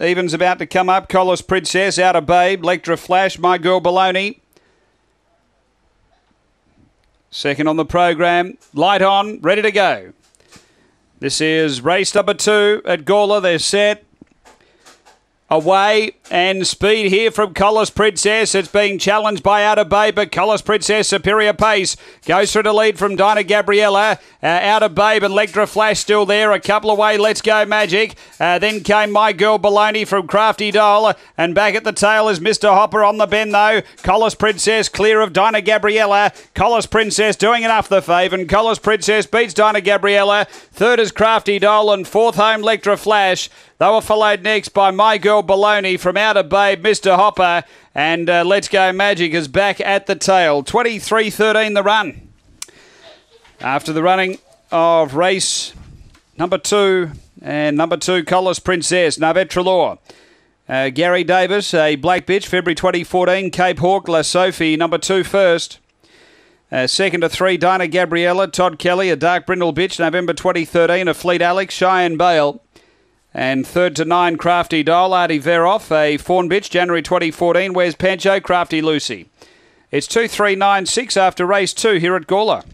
Evans about to come up. Collis Princess Outer Babe. Lectra Flash. My Girl Baloney. Second on the program. Light on. Ready to go. This is race number two at Gawler. They're set away and speed here from Collis Princess. It's being challenged by Outer Babe, but Collis Princess superior pace goes through the lead from Dinah Gabriella. Uh, Outer Babe and Lectra Flash still there. A couple away. Let's go Magic. Uh, then came My Girl Baloney from Crafty Doll, and back at the tail is Mr. Hopper on the bend though. Collis Princess clear of Dinah Gabriella. Collis Princess doing enough the fave, and Collis Princess beats Dinah Gabriella. Third is Crafty Doll, and fourth home Lectra Flash. They were followed next by My Girl Baloney from Outer Babe, Mr. Hopper, and uh, Let's Go Magic is back at the tail. 23 13 the run. After the running of race number two, and number two, Collis Princess, Navetralore. Uh, Gary Davis, a black bitch, February 2014, Cape Hawk, La Sophie, number two first. Uh, second to three, Dinah Gabriella, Todd Kelly, a dark brindle bitch, November 2013, a Fleet Alex, Cheyenne Bale. And third to nine, Crafty Doll, Artie Veroff, a Fawn Bitch, January 2014. Where's Pancho? Crafty Lucy. It's 2396 after race two here at Gawler.